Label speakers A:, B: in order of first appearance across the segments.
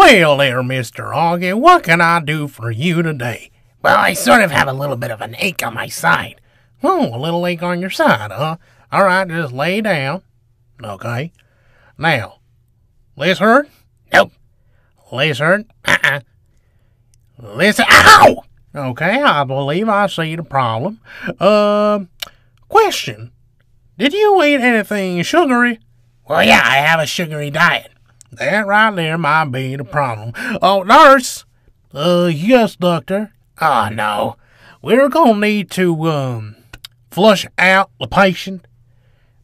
A: Well there, Mr. Oggy, what can I do for you today?
B: Well, I sort of have a little bit of an ache on my side.
A: Oh, a little ache on your side, huh? All right, just lay down. Okay. Now, this hurt?
B: Nope.
A: This hurt?
B: Uh-uh. Listen, ow!
A: Okay, I believe I see the problem. Um, question. Did you eat anything sugary?
B: Well, yeah, I have a sugary diet.
A: That right there might be the problem. Oh, nurse! Uh, yes, doctor.
B: Oh, no.
A: We're gonna need to, um, flush out the patient.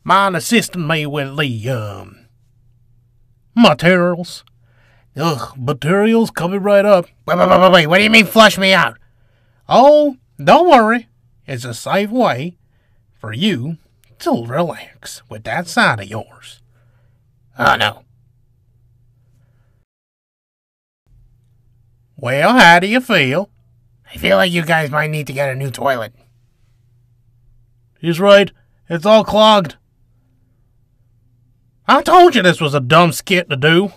A: Mind assisting me with the, um, materials? Ugh, materials coming right up.
B: Wait, wait, wait, wait, wait. What do you mean flush me out?
A: Oh, don't worry. It's a safe way for you to relax with that side of yours.
B: Oh, no.
A: Well, how do you feel?
B: I feel like you guys might need to get a new toilet.
A: He's right. It's all clogged. I told you this was a dumb skit to do.